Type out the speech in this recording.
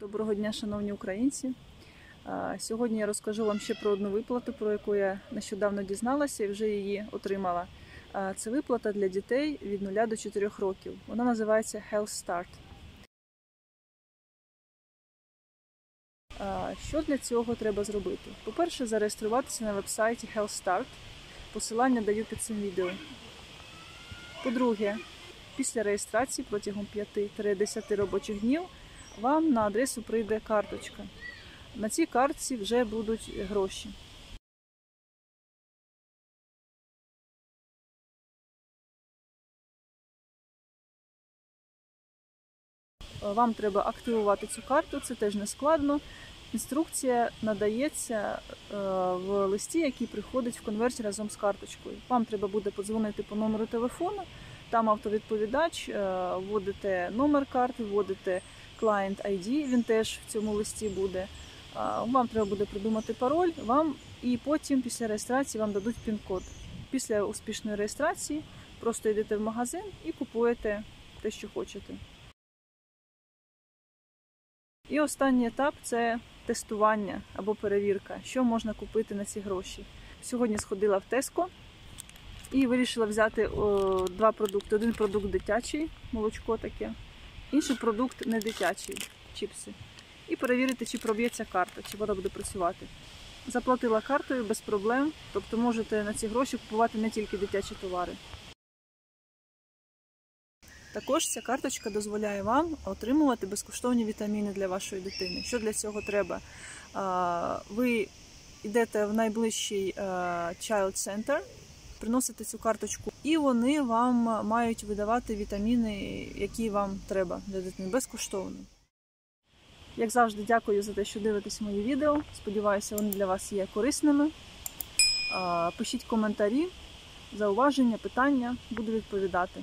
Доброго дня, шановні українці. Сьогодні я розкажу вам ще про одну виплату, про яку я нещодавно дізналася і вже її отримала. Це виплата для дітей від 0 до 4 років. Вона називається Health Start. Що для цього треба зробити? По-перше, зареєструватися на вебсайті Health Start. Посилання даю під цим відео. По-друге, після реєстрації протягом 5-10 робочих днів вам на адресу прийде карточка. На цій картці вже будуть гроші. Вам треба активувати цю карту, це теж не складно. Інструкція надається е, в листі, який приходить в конверті разом з карточкою. Вам треба буде подзвонити по номеру телефону, там автовідповідач, е, вводите номер карти, вводите Client ID, він теж в цьому листі буде. Вам треба буде придумати пароль, вам і потім після реєстрації вам дадуть пін-код. Після успішної реєстрації просто йдете в магазин і купуєте те, що хочете. І останній етап це тестування або перевірка, що можна купити на ці гроші. Сьогодні сходила в Tesco і вирішила взяти о, два продукти. Один продукт дитячий, молочко таке, інший продукт не дитячий, чіпси. І перевірити, чи проб'ється карта, чи вона буде працювати. Заплатила картою без проблем, тобто можете на ці гроші купувати не тільки дитячі товари. Також ця карточка дозволяє вам отримувати безкоштовні вітаміни для вашої дитини. Що для цього треба? Ви йдете в найближчий Child Center, приносите цю карточку, і вони вам мають видавати вітаміни, які вам треба для дитини безкоштовно. Як завжди, дякую за те, що дивитесь мої відео. Сподіваюся, вони для вас є корисними. Пишіть коментарі, зауваження, питання, буду відповідати.